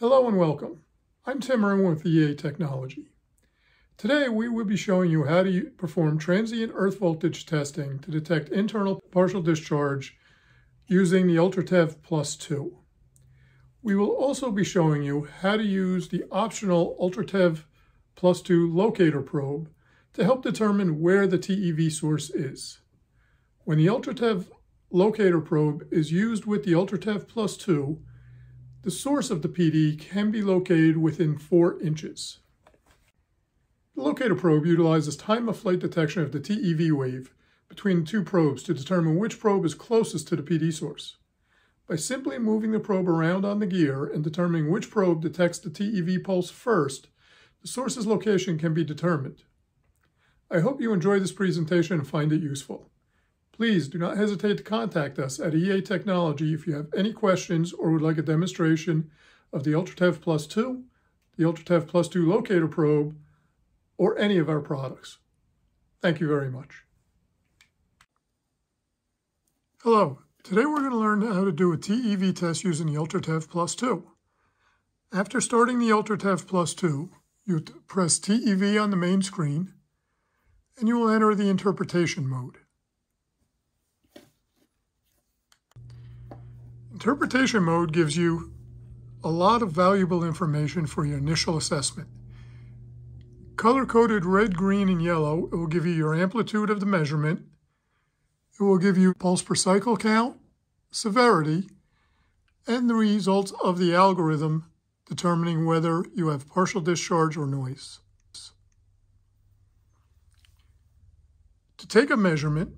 Hello and welcome. I'm Tim Irwin with EA Technology. Today we will be showing you how to perform transient earth voltage testing to detect internal partial discharge using the UltraTev Plus 2. We will also be showing you how to use the optional UltraTev Plus 2 locator probe to help determine where the TEV source is. When the UltraTev locator probe is used with the UltraTev Plus 2, the source of the PD can be located within 4 inches. The locator probe utilizes time of flight detection of the TEV wave between two probes to determine which probe is closest to the PD source. By simply moving the probe around on the gear and determining which probe detects the TEV pulse first, the source's location can be determined. I hope you enjoy this presentation and find it useful. Please do not hesitate to contact us at EA Technology if you have any questions or would like a demonstration of the UltraTev Plus 2, the UltraTev Plus 2 locator probe, or any of our products. Thank you very much. Hello, today we're going to learn how to do a TEV test using the UltraTev Plus 2. After starting the UltraTev Plus 2, you press TEV on the main screen, and you will enter the interpretation mode. Interpretation mode gives you a lot of valuable information for your initial assessment. Color-coded red, green, and yellow, it will give you your amplitude of the measurement. It will give you pulse per cycle count, severity, and the results of the algorithm determining whether you have partial discharge or noise. To take a measurement,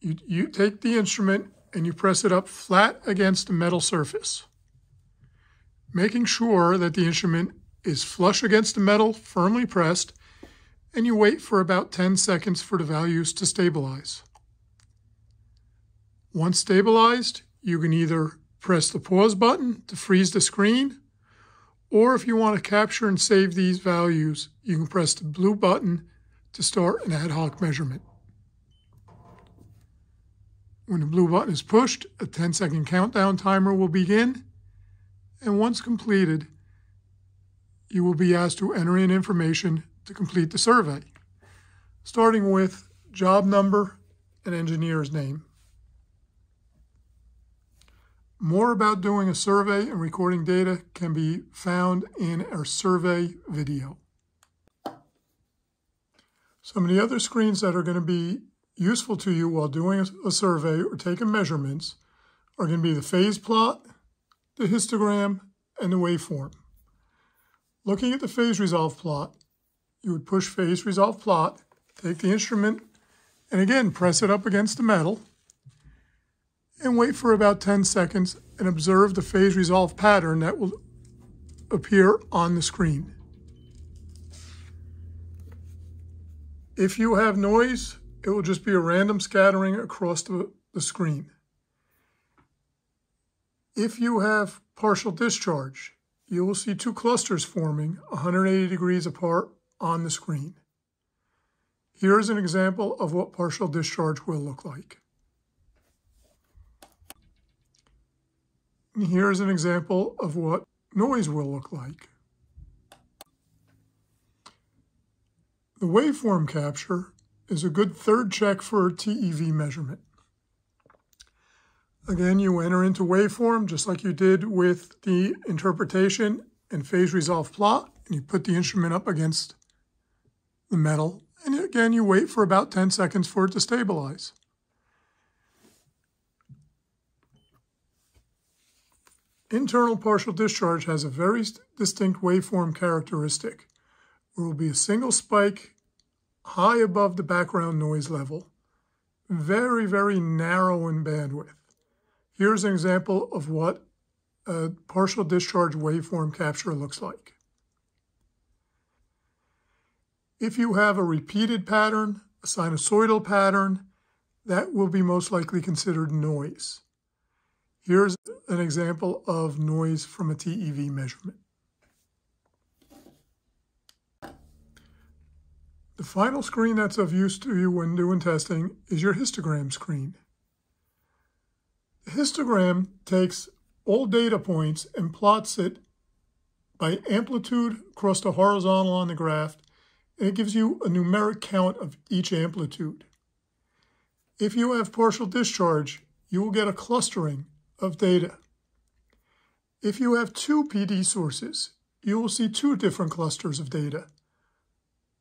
you, you take the instrument and you press it up flat against the metal surface, making sure that the instrument is flush against the metal, firmly pressed, and you wait for about 10 seconds for the values to stabilize. Once stabilized, you can either press the pause button to freeze the screen, or if you want to capture and save these values, you can press the blue button to start an ad hoc measurement. When the blue button is pushed, a 10 second countdown timer will begin. And once completed, you will be asked to enter in information to complete the survey, starting with job number and engineer's name. More about doing a survey and recording data can be found in our survey video. Some of the other screens that are going to be useful to you while doing a survey or taking measurements are going to be the phase plot, the histogram, and the waveform. Looking at the phase resolve plot, you would push phase resolve plot, take the instrument, and again press it up against the metal, and wait for about 10 seconds and observe the phase resolve pattern that will appear on the screen. If you have noise, it will just be a random scattering across the, the screen. If you have partial discharge, you will see two clusters forming 180 degrees apart on the screen. Here is an example of what partial discharge will look like. And here is an example of what noise will look like. The waveform capture is a good third check for TEV measurement. Again, you enter into waveform just like you did with the interpretation and phase resolve plot, and you put the instrument up against the metal, and again, you wait for about 10 seconds for it to stabilize. Internal partial discharge has a very distinct waveform characteristic. There will be a single spike high above the background noise level, very, very narrow in bandwidth. Here's an example of what a partial discharge waveform capture looks like. If you have a repeated pattern, a sinusoidal pattern, that will be most likely considered noise. Here's an example of noise from a TEV measurement. The final screen that's of use to you when doing testing is your histogram screen. The histogram takes all data points and plots it by amplitude across the horizontal on the graph, and it gives you a numeric count of each amplitude. If you have partial discharge, you will get a clustering of data. If you have two PD sources, you will see two different clusters of data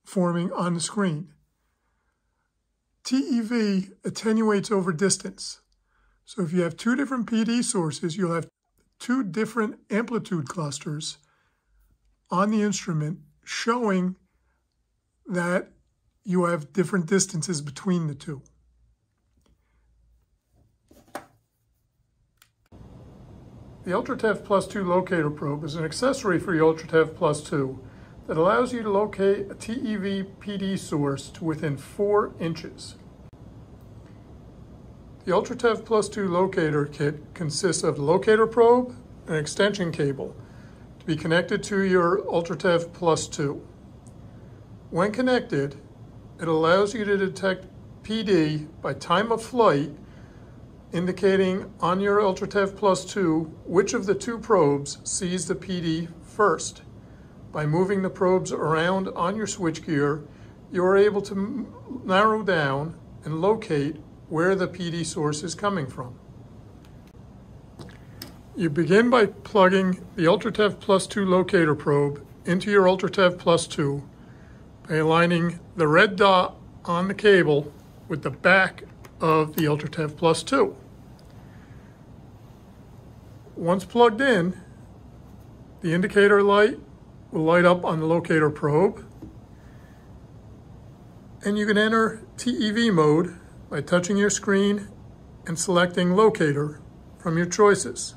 forming on the screen. TEV attenuates over distance. So if you have two different PD sources, you'll have two different amplitude clusters on the instrument showing that you have different distances between the two. The UltraTEV Plus 2 locator probe is an accessory for the UltraTEV Plus 2 that allows you to locate a TEV PD source to within 4 inches. The UltraTEV Plus 2 locator kit consists of the locator probe and extension cable to be connected to your UltraTEV Plus 2. When connected, it allows you to detect PD by time of flight indicating on your UltraTEV Plus 2 which of the two probes sees the PD first. By moving the probes around on your switchgear, you are able to narrow down and locate where the PD source is coming from. You begin by plugging the UltraTEV Plus 2 locator probe into your UltraTEV Plus 2 by aligning the red dot on the cable with the back of the UltraTEV Plus 2. Once plugged in, the indicator light will light up on the locator probe and you can enter TEV mode by touching your screen and selecting locator from your choices.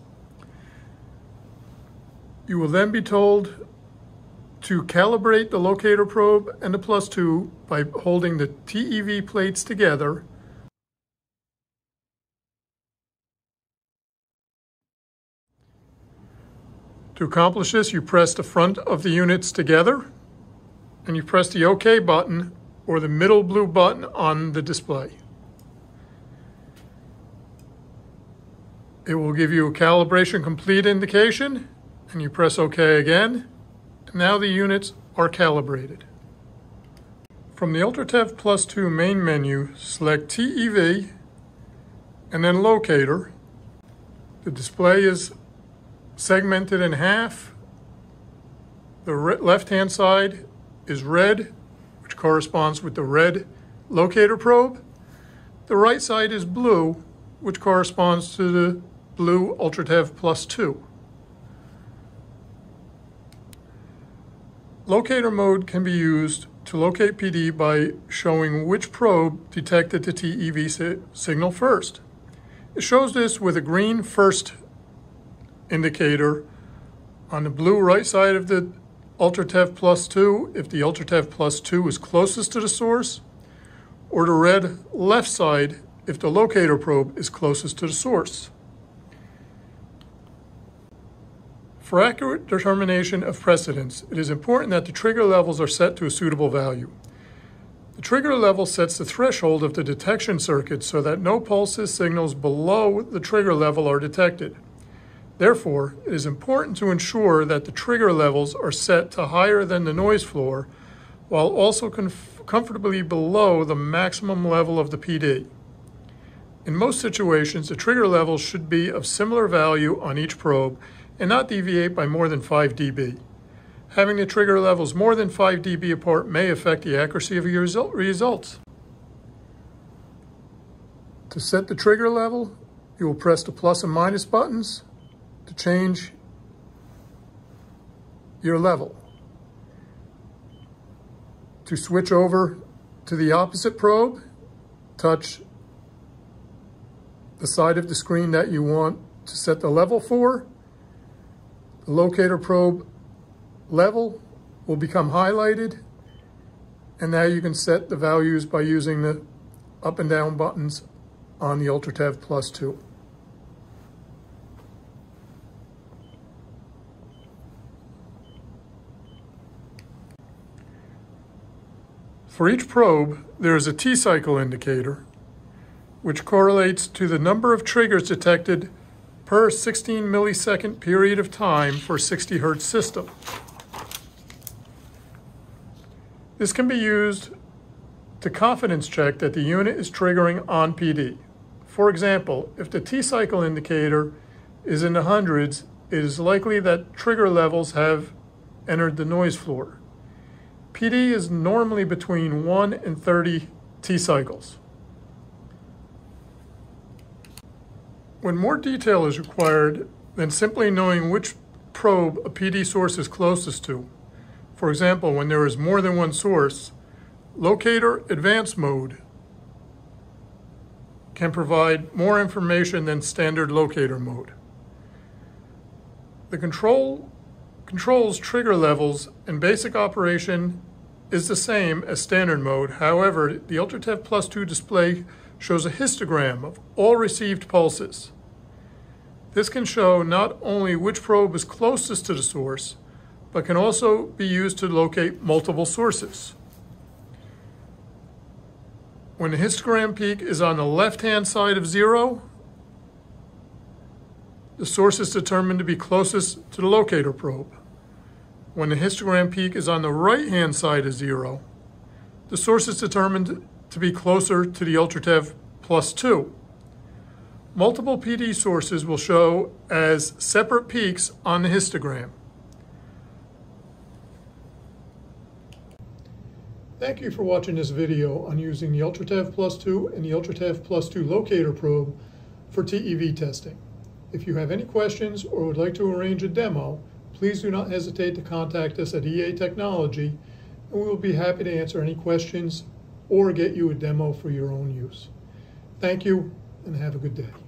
You will then be told to calibrate the locator probe and the plus two by holding the TEV plates together To accomplish this, you press the front of the units together and you press the OK button or the middle blue button on the display. It will give you a calibration complete indication and you press OK again. Now the units are calibrated. From the UltraTEV Plus 2 main menu, select TEV and then Locator. The display is segmented in half. The left-hand side is red, which corresponds with the red locator probe. The right side is blue, which corresponds to the blue UltraTEV Plus 2. Locator mode can be used to locate PD by showing which probe detected the TEV si signal first. It shows this with a green first indicator on the blue right side of the UltraTEV Plus 2 if the UltraTEV Plus 2 is closest to the source, or the red left side if the locator probe is closest to the source. For accurate determination of precedence, it is important that the trigger levels are set to a suitable value. The trigger level sets the threshold of the detection circuit so that no pulses signals below the trigger level are detected. Therefore, it is important to ensure that the trigger levels are set to higher than the noise floor while also comfortably below the maximum level of the PD. In most situations, the trigger levels should be of similar value on each probe and not deviate by more than 5 dB. Having the trigger levels more than 5 dB apart may affect the accuracy of your result results. To set the trigger level, you will press the plus and minus buttons to change your level. To switch over to the opposite probe, touch the side of the screen that you want to set the level for. The locator probe level will become highlighted and now you can set the values by using the up and down buttons on the UltraTEV Plus 2. For each probe, there is a T-cycle indicator, which correlates to the number of triggers detected per 16 millisecond period of time for 60 Hz system. This can be used to confidence check that the unit is triggering on PD. For example, if the T-cycle indicator is in the hundreds, it is likely that trigger levels have entered the noise floor. PD is normally between 1 and 30 T-cycles. When more detail is required than simply knowing which probe a PD source is closest to, for example, when there is more than one source, Locator Advanced Mode can provide more information than standard locator mode. The control controls trigger levels and basic operation is the same as standard mode. However, the UltraTev Plus 2 display shows a histogram of all received pulses. This can show not only which probe is closest to the source, but can also be used to locate multiple sources. When the histogram peak is on the left-hand side of zero, the source is determined to be closest to the locator probe. When the histogram peak is on the right-hand side of zero, the source is determined to be closer to the UltraTev plus 2. Multiple PD sources will show as separate peaks on the histogram. Thank you for watching this video on using the UltraTev Plus 2 and the UltraTev Plus 2 locator probe for TEV testing. If you have any questions or would like to arrange a demo, please do not hesitate to contact us at EA Technology and we will be happy to answer any questions or get you a demo for your own use. Thank you and have a good day.